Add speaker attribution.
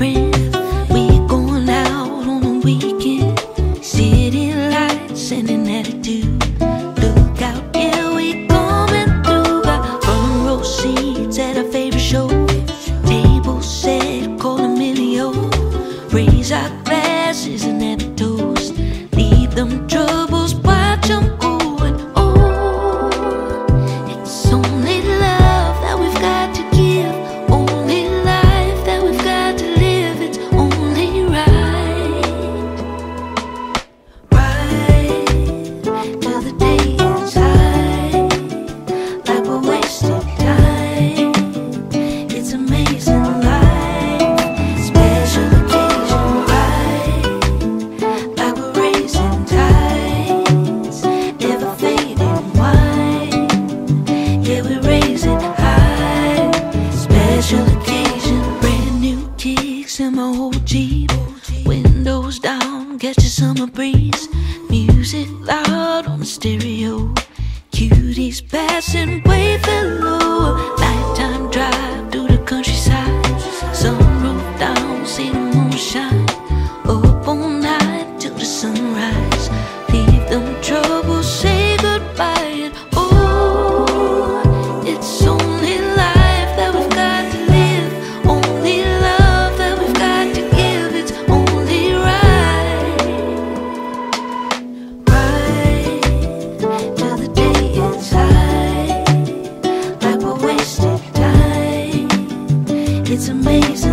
Speaker 1: We're going out on a weekend. City lights and an attitude. Look out, yeah, we're coming through. Got front row seats at our favorite show. Table set, call Emilio. Raise our glasses and have a toast. Leave them trouble. In my old Jeep, windows down, catch a summer breeze. Music loud on the stereo. Cuties passing way below. Nighttime drive through the countryside. Sunroof down, see the moonshine. it's amazing.